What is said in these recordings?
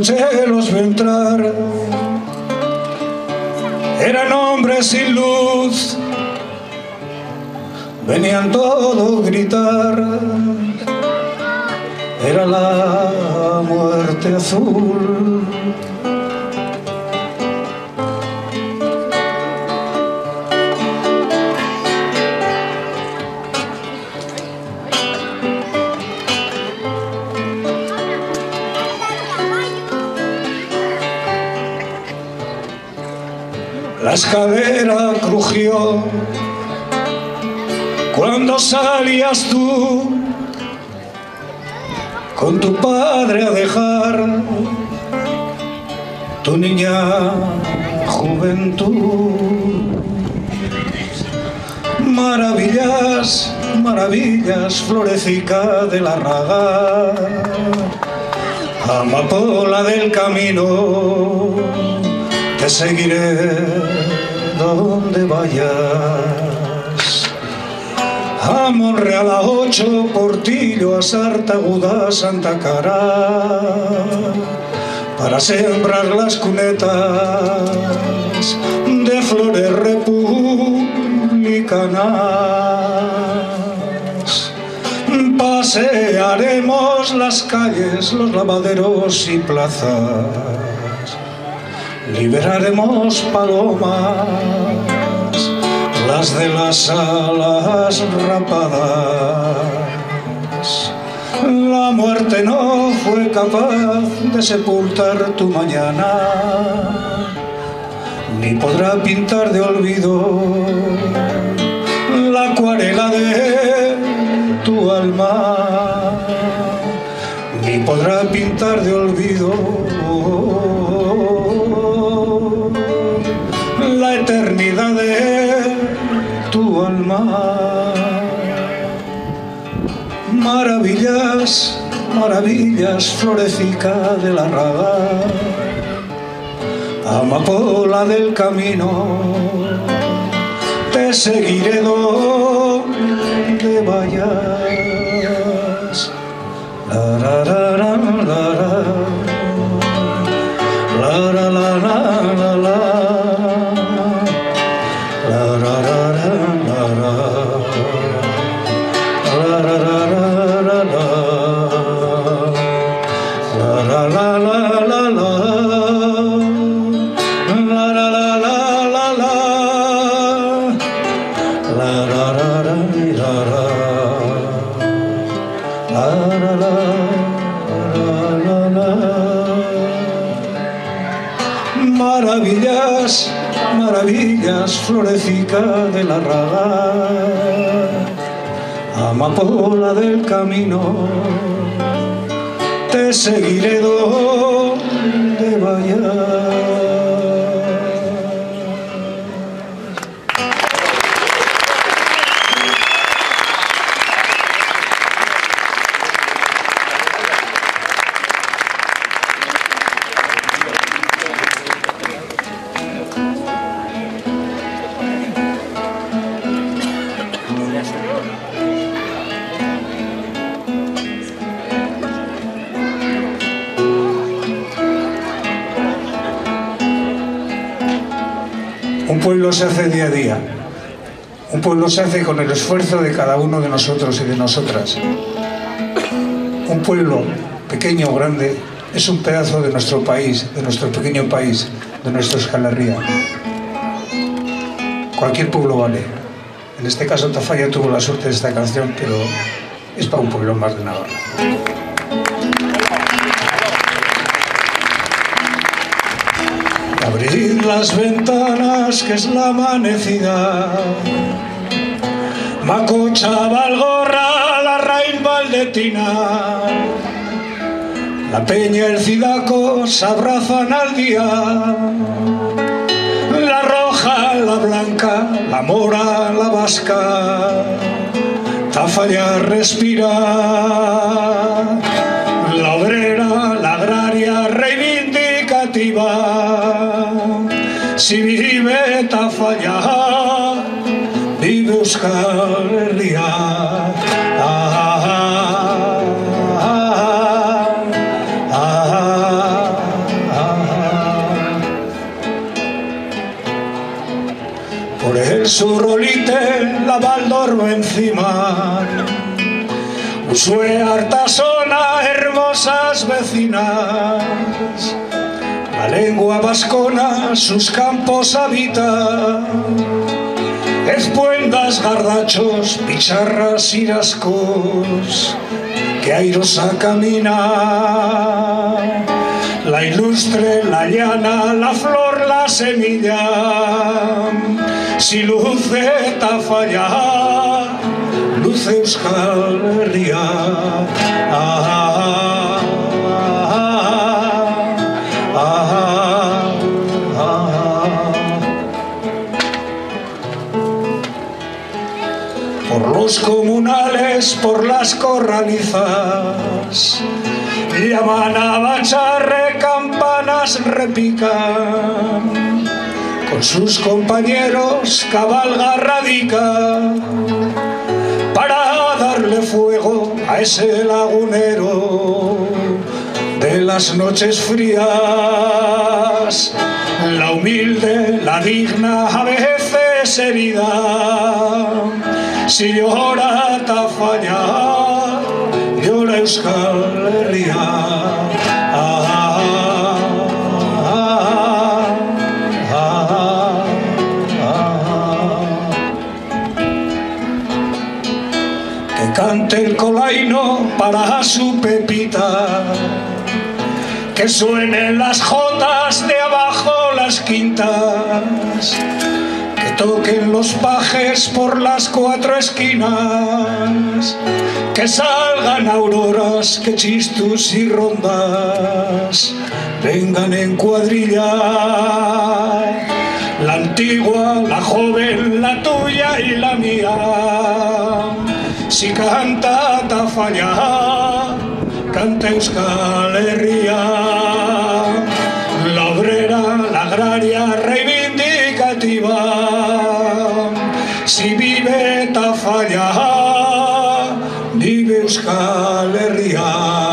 La noche los vio entrar. Eran hombres sin luz. Venían todos gritar. Era la muerte azul. La escalera crujió cuando salías tú con tu padre a dejar tu niña juventud. Maravillas, maravillas, florecica de la raga, amapola del camino te seguiré donde vayas. A Monreal a ocho, Portillo a Sartaguda, Santa Cara, para sembrar las cunetas de flores republicanas. Pasearemos las calles, los lavaderos y plazas liberaremos palomas, las de las alas rapadas. La muerte no fue capaz de sepultar tu mañana, ni podrá pintar de olvido la acuarela de tu alma, ni podrá pintar de olvido Maravillas, maravillas, florecica de la raga, amapola del camino, te seguiré donde vayas. Maravillas, maravillas, florecica de la raga, amapola del camino, te seguiré donde vayas. Un pueblo se hace día a día. Un pueblo se hace con el esfuerzo de cada uno de nosotros y de nosotras. Un pueblo, pequeño o grande, es un pedazo de nuestro país, de nuestro pequeño país, de nuestra escalarría. Cualquier pueblo vale. En este caso Tafalla tuvo la suerte de esta canción, pero es para un pueblo más de Navarra. Las ventanas, que es la amanecida. Macocha, Valgorra, la raíz valdetina. La peña el cidaco se abrazan al día. La roja, la blanca, la mora, la vasca. Tafalla respira. La obrera, eta faia Bi Euskal Herria Por el surrolite la baldorbo encima. Usue hartasona hermosas vecinas lengua vascona sus campos habita. Espuendas, gardachos, picharras y rascos, que airosa camina. La ilustre, la llana, la flor, la semilla, si luce falla, luce Euskal. Por las corralizas, llaman a bacharre, campanas repican, con sus compañeros cabalga radica, para darle fuego a ese lagunero de las noches frías, la humilde, la digna, a veces herida, si llora Tafalla, llora Euskal. Que cante el colaino para su pepita, que suenen las jotas de abajo las quintas toquen los pajes por las cuatro esquinas, que salgan auroras, que chistus y rondas vengan en cuadrilla. La antigua, la joven, la tuya y la mía. Si canta Tafalla, canta Euskal Herria. La obrera, la agraria, reivindicativa. bide eta falla, dibe euskal herria.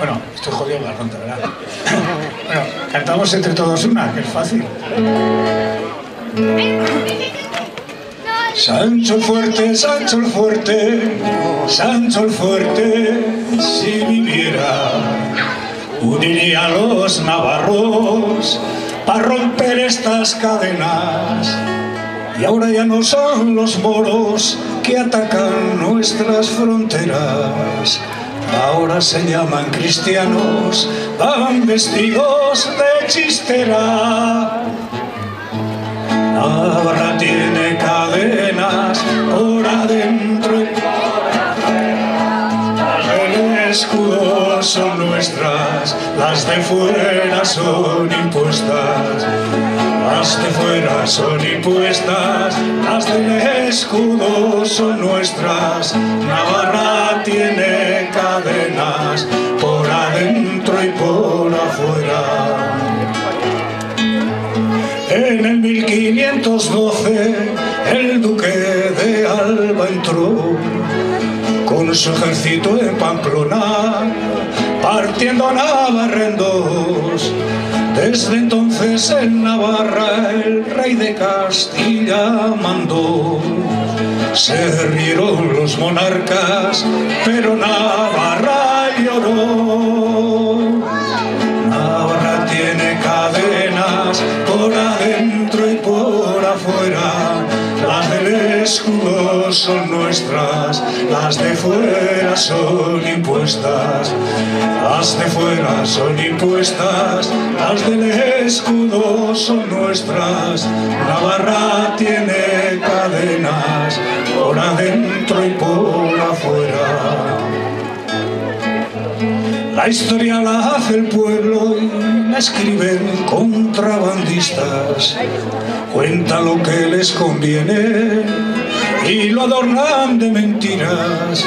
Bueno, estoy jodido en la ronda, ¿verdad? Bueno, cantamos entre todos una, que es fácil. Sancho el fuerte, Sancho el fuerte, Sancho el fuerte, si viviera, uniría a los navarros para romper estas cadenas. Y ahora ya no son los moros que atacan nuestras fronteras. Ahora se llaman cristianos, van vestidos de chistera. Navarra tiene cadenas por adentro y el escudo son nuestras, las de fuera son impuestas. Las de fuera son impuestas, las del escudo son nuestras. Navarra tiene cadenas por adentro y por afuera. En el 1512 el duque de Alba entró con su ejército en Pamplona, partiendo a Navarra en dos. Desde entonces en Navarra el rey de Castilla mandó. Se rieron los monarcas, pero Navarra lloró. Navarra tiene cadenas por adentro y por afuera. Las del escudo son nuestras, las de fuera son impuestas. Las de fuera son impuestas, las del escudo son nuestras. Navarra tiene cadenas por adentro y por afuera. La historia la hace el pueblo y la escriben contrabandistas. Cuentan lo que les conviene y lo adornan de mentiras.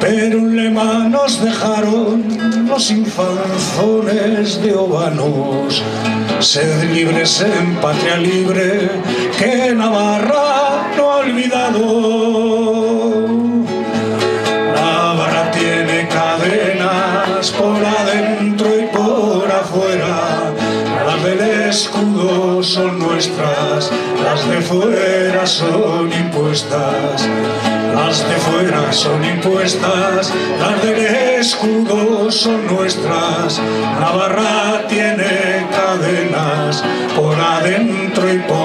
pero en Lema nos dejaron los infanzones de Obanos. Sed libres en patria libre, que Navarra no ha olvidado. Las de fuera son impuestas. Las de fuera son impuestas, las del escudo son nuestras. Navarra tiene cadenas por adentro y por